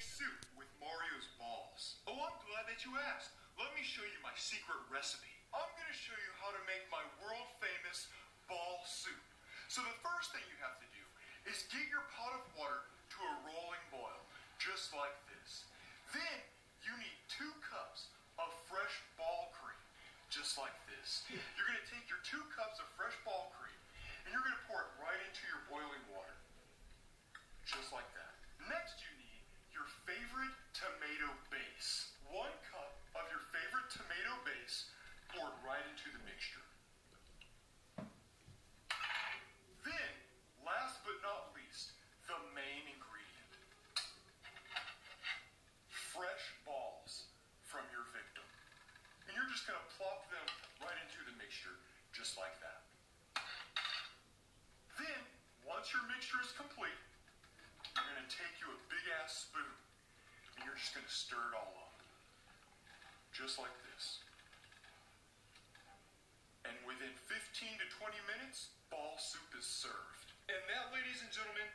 make soup with Mario's balls? Oh, I'm glad that you asked. Let me show you my secret recipe. I'm going to show you how to make my world famous ball soup. So the first thing you have to do is get your pot of water to a rolling boil, just like this. Then you need two cups of fresh ball cream, just like this. You're going to take your two cups of fresh ball cream and you're going to pour it right into your boiling water, just like that. Next, you need your favorite tomato base. One cup of your favorite tomato base poured right into the mixture. Then, last but not least, the main ingredient. Fresh balls from your victim. And you're just going to plop them right into the mixture, just like that. Then, once your mixture is complete, you're going to take you a big ass spoon and you're just going to stir it all up. Just like this. And within 15 to 20 minutes, ball soup is served. And that, ladies and gentlemen,